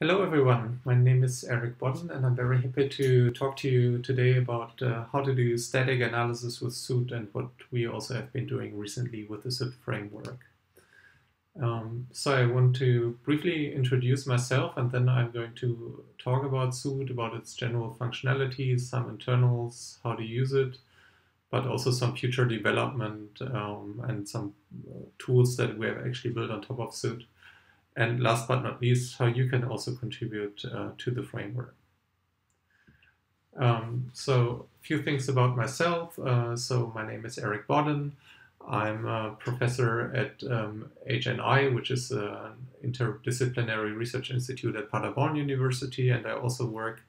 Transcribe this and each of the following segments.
Hello everyone, my name is Eric Bodden and I'm very happy to talk to you today about uh, how to do static analysis with Soot and what we also have been doing recently with the Soot framework. Um, so I want to briefly introduce myself and then I'm going to talk about Soot, about its general functionalities, some internals, how to use it, but also some future development um, and some uh, tools that we have actually built on top of Soot. And last but not least, how you can also contribute uh, to the framework. Um, so a few things about myself. Uh, so my name is Eric Bodden. I'm a professor at um, HNI, which is an interdisciplinary research institute at Paderborn University, and I also work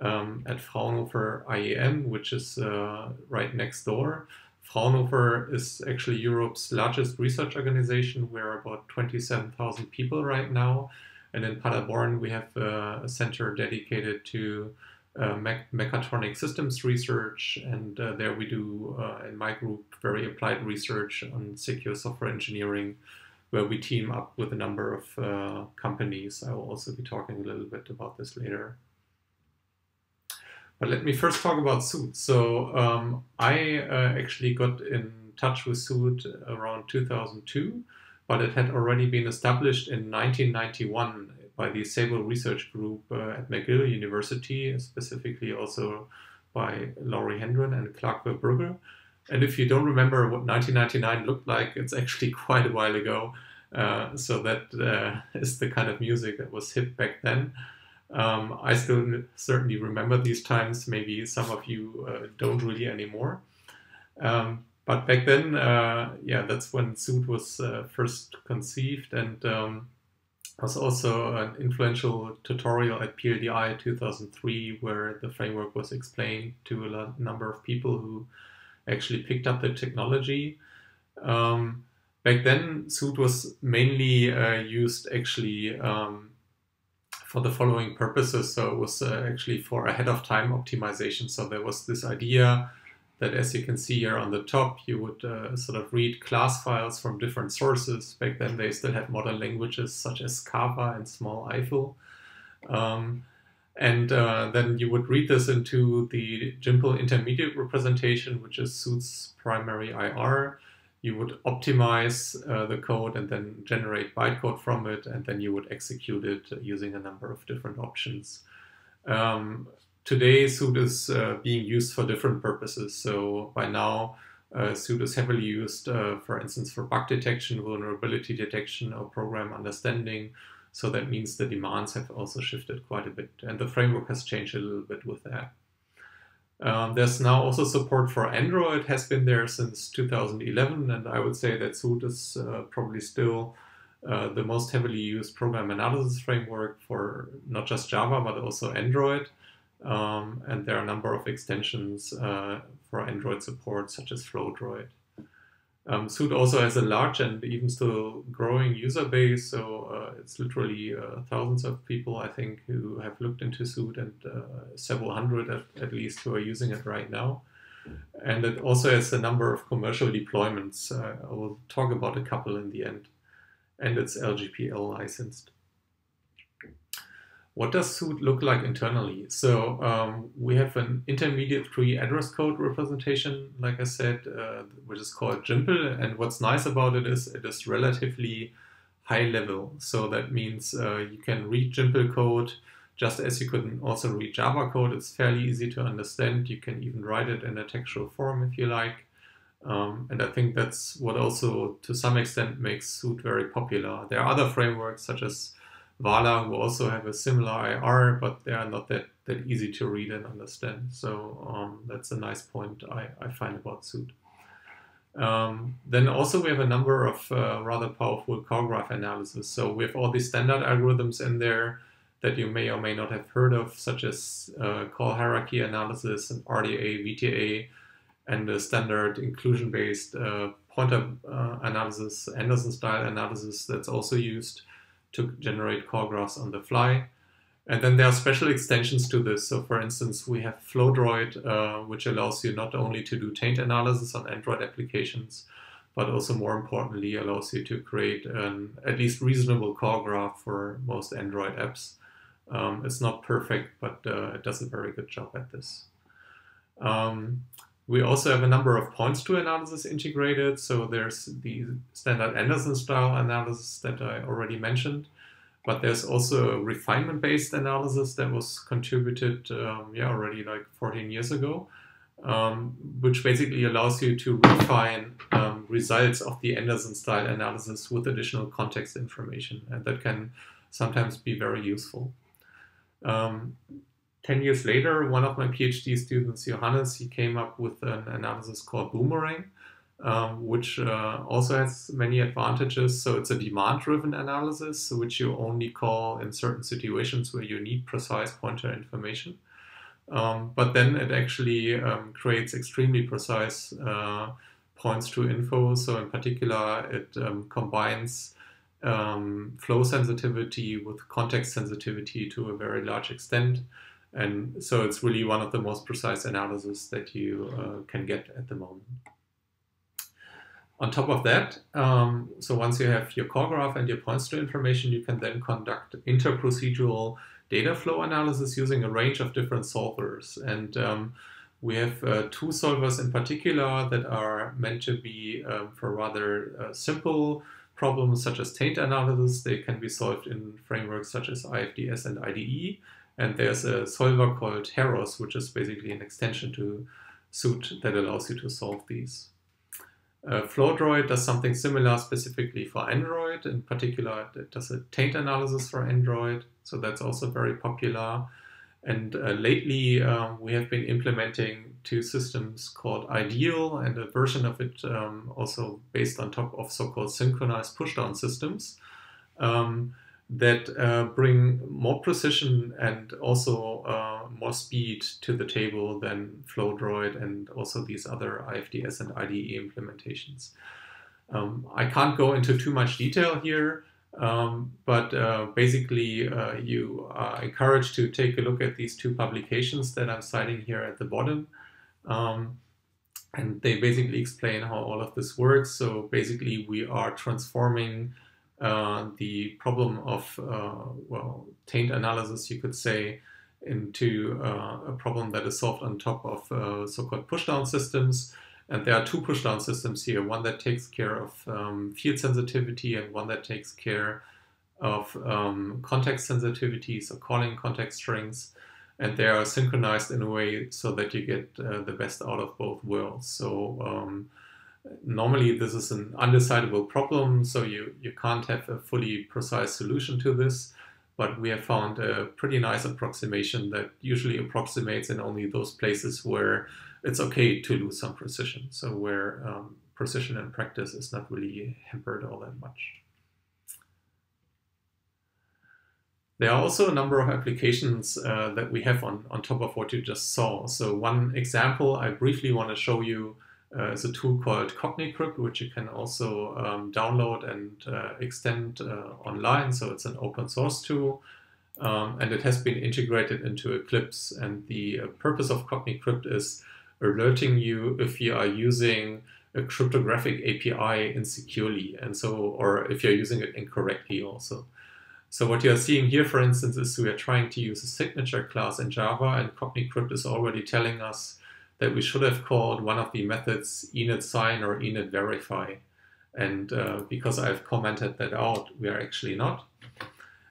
um, at Fraunhofer IEM, which is uh, right next door. Fraunhofer is actually Europe's largest research organization. We're about 27,000 people right now. And in Paderborn, we have a center dedicated to uh, me mechatronic systems research. And uh, there we do, uh, in my group, very applied research on secure software engineering, where we team up with a number of uh, companies. I will also be talking a little bit about this later. But let me first talk about Soot. So um, I uh, actually got in touch with Soot around 2002, but it had already been established in 1991 by the Sable Research Group uh, at McGill University, specifically also by Laurie Hendren and Clark Verbrugge. And if you don't remember what 1999 looked like, it's actually quite a while ago. Uh, so that uh, is the kind of music that was hip back then. Um, I still certainly remember these times. Maybe some of you uh, don't really anymore. Um, but back then, uh, yeah, that's when Soot was uh, first conceived and um, was also an influential tutorial at PLDI 2003 where the framework was explained to a number of people who actually picked up the technology. Um, back then, Soot was mainly uh, used actually um, for the following purposes. So it was uh, actually for ahead of time optimization. So there was this idea that as you can see here on the top, you would uh, sort of read class files from different sources. Back then they still had modern languages such as Java and small Eiffel. Um, and uh, then you would read this into the Jimple intermediate representation, which is Soot's primary IR you would optimize uh, the code and then generate bytecode from it, and then you would execute it using a number of different options. Um, today, Soot is uh, being used for different purposes. So by now, uh, Soot is heavily used, uh, for instance, for bug detection, vulnerability detection, or program understanding. So that means the demands have also shifted quite a bit, and the framework has changed a little bit with that. Um, there's now also support for Android, has been there since 2011, and I would say that Soot is uh, probably still uh, the most heavily used program analysis framework for not just Java, but also Android. Um, and there are a number of extensions uh, for Android support, such as FlowDroid. Um, Soot also has a large and even still growing user base, so uh, it's literally uh, thousands of people, I think, who have looked into Soot and uh, several hundred at, at, least who are using it right now. And it also has a number of commercial deployments. Uh, I will talk about a couple in the end. And it's LGPL licensed what does Soot look like internally? So um, we have an intermediate three address code representation, like I said, uh, which is called Jimple. And what's nice about it is it is relatively high level. So that means uh, you can read Jimple code just as you could also read Java code. It's fairly easy to understand. You can even write it in a textual form if you like. Um, and I think that's what also, to some extent, makes Soot very popular. There are other frameworks such as WALA, who also have a similar IR, but they are not that, that easy to read and understand. So um, that's a nice point I, I find about Soot. Um, then also we have a number of uh, rather powerful call graph analysis. So we have all these standard algorithms in there that you may or may not have heard of, such as uh, call hierarchy analysis and RTA, VTA, and the standard inclusion-based uh, pointer uh, analysis, Andersen-style analysis that's also used to generate call graphs on the fly. And then there are special extensions to this. So for instance, we have FlowDroid, uh, which allows you not only to do taint analysis on Android applications, but also more importantly allows you to create an at least reasonable call graph for most Android apps. Um, it's not perfect, but uh, it does a very good job at this. Um, we also have a number of points to analysis integrated. So there's the standard Andersen style analysis that I already mentioned, but there's also a refinement based analysis that was contributed, um, yeah, already like 14 years ago, um, which basically allows you to refine um, results of the Andersen style analysis with additional context information. And that can sometimes be very useful. Um, 10 years later, one of my PhD students, Johannes, he came up with an analysis called Boomerang, um, which uh, also has many advantages. So it's a demand-driven analysis, which you only call in certain situations where you need precise pointer information. Um, but then it actually um, creates extremely precise uh, points to info. So in particular, it um, combines um, flow sensitivity with context sensitivity to a very large extent. And so it's really one of the most precise analysis that you uh, can get at the moment. On top of that, um, so once you have your call graph and your points to information, you can then conduct interprocedural data flow analysis using a range of different solvers. And um, we have uh, two solvers in particular that are meant to be um, for rather uh, simple problems such as taint analysis. They can be solved in frameworks such as IFDS and IDE. And there's a solver called Heros, which is basically an extension to Soot that allows you to solve these. Uh, FlowDroid does something similar specifically for Android. In particular, it does a taint analysis for Android, so that's also very popular. And uh, lately, um, we have been implementing two systems called Ideal and a version of it um, also based on top of so-called synchronized pushdown systems. Um, that uh, bring more precision and also uh, more speed to the table than FlowDroid and also these other IFDS and IDE implementations. Um, I can't go into too much detail here, um, but uh, basically uh, you are encouraged to take a look at these two publications that I'm citing here at the bottom. Um, and they basically explain how all of this works. So basically we are transforming uh, the problem of, uh, well, taint analysis, you could say, into uh, a problem that is solved on top of so-called pushdown systems. And there are two pushdown systems here, one that takes care of um, field sensitivity and one that takes care of um, context sensitivity, so calling context strings. And they are synchronized in a way so that you get uh, the best out of both worlds. So um, normally this is an undecidable problem, so you, you can't have a fully precise solution to this, but we have found a pretty nice approximation that usually approximates in only those places where it's okay to lose some precision, so where um, precision in practice is not really hampered all that much. There are also a number of applications uh, that we have on, on top of what you just saw. So one example I briefly want to show you uh, is a tool called CogniCrypt, which you can also um, download and uh, extend uh, online. So it's an open source tool. Um, and it has been integrated into Eclipse. And the uh, purpose of CogniCrypt is alerting you if you are using a cryptographic API insecurely, and so, or if you're using it incorrectly also. So what you're seeing here, for instance, is we are trying to use a signature class in Java, and CogniCrypt is already telling us that we should have called one of the methods init sign or init verify. And uh, because I've commented that out, we are actually not.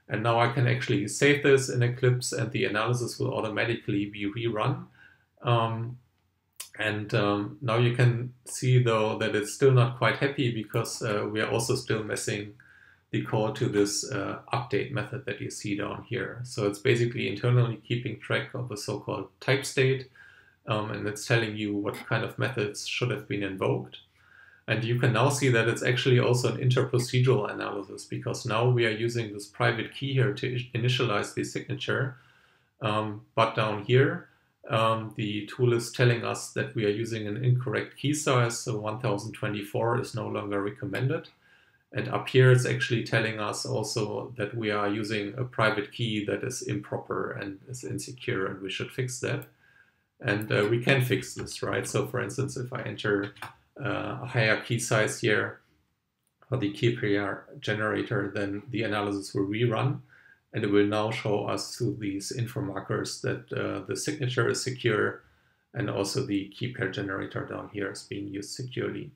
And now I can actually save this in Eclipse and the analysis will automatically be rerun. Um, and um, now you can see though that it's still not quite happy because uh, we are also still missing the call to this uh, update method that you see down here. So it's basically internally keeping track of a so-called type state um, and it's telling you what kind of methods should have been invoked. And you can now see that it's actually also an interprocedural analysis because now we are using this private key here to initialize the signature. Um, but down here, um, the tool is telling us that we are using an incorrect key size, so 1024 is no longer recommended. And up here, it's actually telling us also that we are using a private key that is improper and is insecure, and we should fix that. And uh, we can fix this, right? So for instance, if I enter uh, a higher key size here for the key pair generator, then the analysis will rerun. and it will now show us through these info markers that uh, the signature is secure and also the key pair generator down here is being used securely.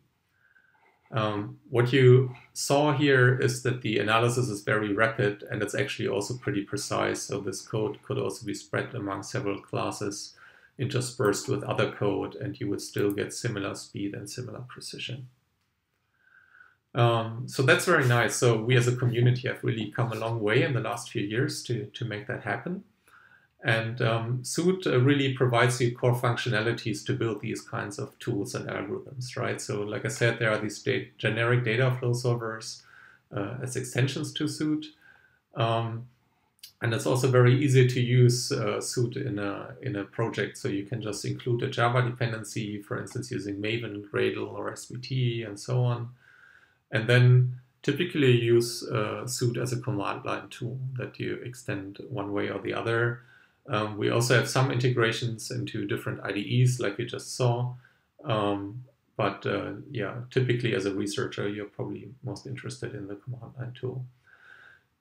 Um, what you saw here is that the analysis is very rapid and it's actually also pretty precise. So this code could also be spread among several classes interspersed with other code and you would still get similar speed and similar precision. Um, so that's very nice. So we as a community have really come a long way in the last few years to, to make that happen. And um, Soot uh, really provides you core functionalities to build these kinds of tools and algorithms, right? So like I said, there are these da generic data flow solvers uh, as extensions to Soot. Um, and it's also very easy to use uh, Soot in a, in a project. So you can just include a Java dependency, for instance, using Maven, Gradle, or SBT, and so on. And then typically use uh, Soot as a command line tool that you extend one way or the other. Um, we also have some integrations into different IDEs, like you just saw. Um, but uh, yeah, typically as a researcher, you're probably most interested in the command line tool.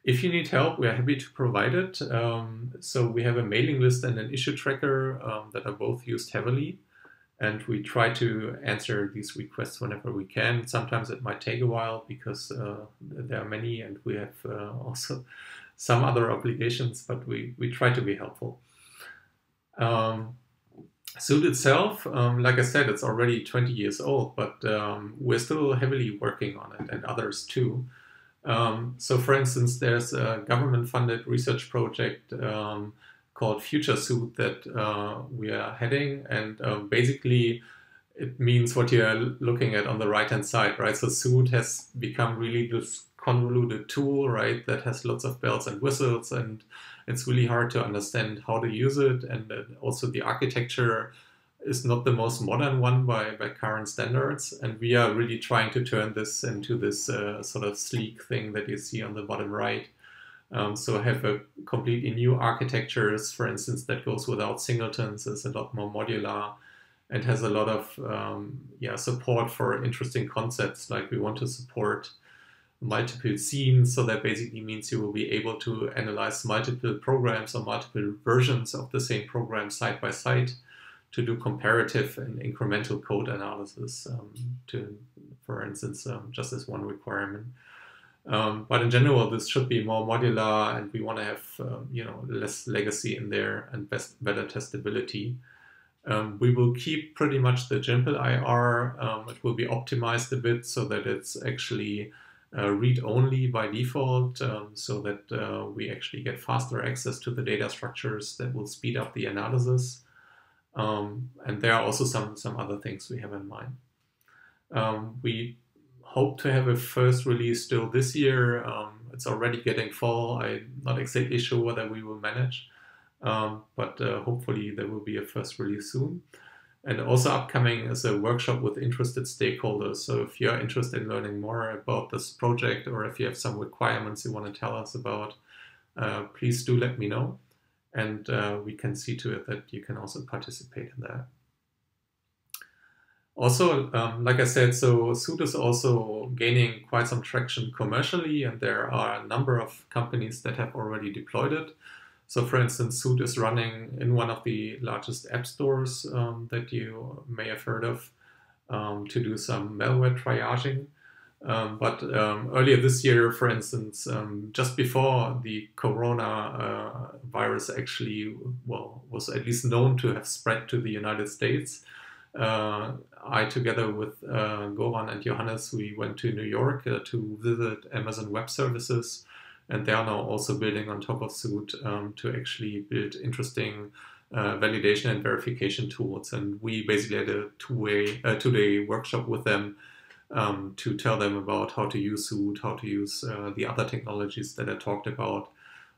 If you need help, we are happy to provide it. Um, so we have a mailing list and an issue tracker um, that are both used heavily. And we try to answer these requests whenever we can. Sometimes it might take a while because uh, there are many and we have uh, also some other obligations, but we, we try to be helpful. Um, Soot itself, um, like I said, it's already 20 years old, but um, we're still heavily working on it and others too. Um, so, for instance, there's a government funded research project um, called Future Soot that uh, we are heading, and um, basically it means what you're looking at on the right hand side, right? So, Soot has become really this convoluted tool, right, that has lots of bells and whistles, and it's really hard to understand how to use it. And also, the architecture is not the most modern one by, by current standards. And we are really trying to turn this into this uh, sort of sleek thing that you see on the bottom right. Um, so have a completely new architectures, for instance, that goes without singletons, is a lot more modular, and has a lot of um, yeah support for interesting concepts. Like we want to support multiple scenes. So that basically means you will be able to analyze multiple programs or multiple versions of the same program side by side to do comparative and incremental code analysis um, to, for instance, um, just as one requirement. Um, but in general, this should be more modular, and we want to have um, you know less legacy in there and best, better testability. Um, we will keep pretty much the Jimple IR. Um, it will be optimized a bit so that it's actually uh, read only by default so that uh, we actually get faster access to the data structures that will speed up the analysis. Um, and there are also some, some other things we have in mind. Um, we hope to have a first release still this year. Um, it's already getting fall. I'm not exactly sure whether we will manage, um, but uh, hopefully there will be a first release soon. And also upcoming is a workshop with interested stakeholders. So if you're interested in learning more about this project or if you have some requirements you want to tell us about, uh, please do let me know. And uh, we can see to it that you can also participate in that. Also, um, like I said, so Soot is also gaining quite some traction commercially, and there are a number of companies that have already deployed it. So for instance, Soot is running in one of the largest app stores um, that you may have heard of um, to do some malware triaging. Um, but um, earlier this year, for instance, um, just before the corona uh, virus actually well was at least known to have spread to the United States, uh, I, together with uh, Goran and Johannes, we went to New York uh, to visit Amazon Web Services and they are now also building on top of Soot um, to actually build interesting uh, validation and verification tools. And we basically had a two-way, uh, two-day workshop with them um, to tell them about how to use Soot, how to use uh, the other technologies that I talked about,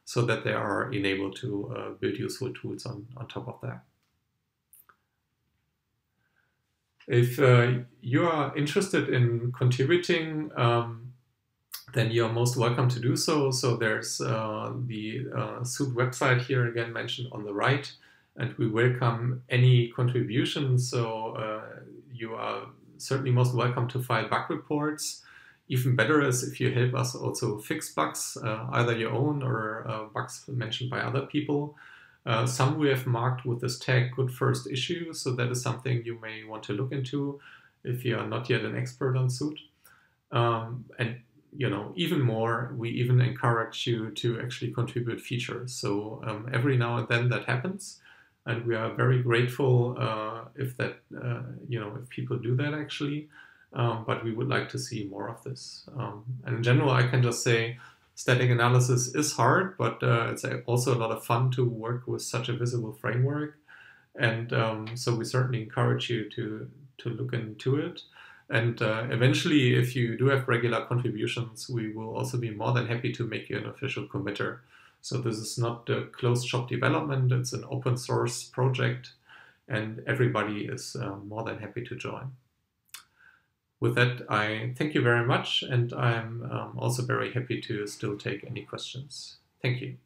so that they are enabled to uh, build useful tools on, on top of that. If uh, you are interested in contributing, um, then you're most welcome to do so. So there's uh, the uh, website here again mentioned on the right, and we welcome any contributions. So uh, you are certainly most welcome to file bug reports. even better is if you help us also fix bugs, uh, either your own or uh, bugs mentioned by other people. Uh, some we have marked with this tag good first issue, so that is something you may want to look into if you are not yet an expert on Soot. Um, and you know, even more, we even encourage you to actually contribute features. So um, every now and then that happens, and we are very grateful uh, if that, uh, you know, if people do that actually. Um, but we would like to see more of this. Um, and in general, I can just say static analysis is hard, but uh, it's also a lot of fun to work with such a visible framework. And um, so we certainly encourage you to to look into it. And uh, eventually, if you do have regular contributions, we will also be more than happy to make you an official committer. So this is not a closed shop development, it's an open source project, and everybody is uh, more than happy to join. With that, I thank you very much, and I'm um, also very happy to still take any questions. Thank you.